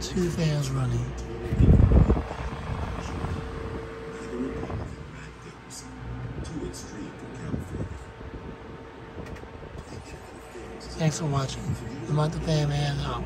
Two fans running. Thanks for watching. I'm at the fan man out.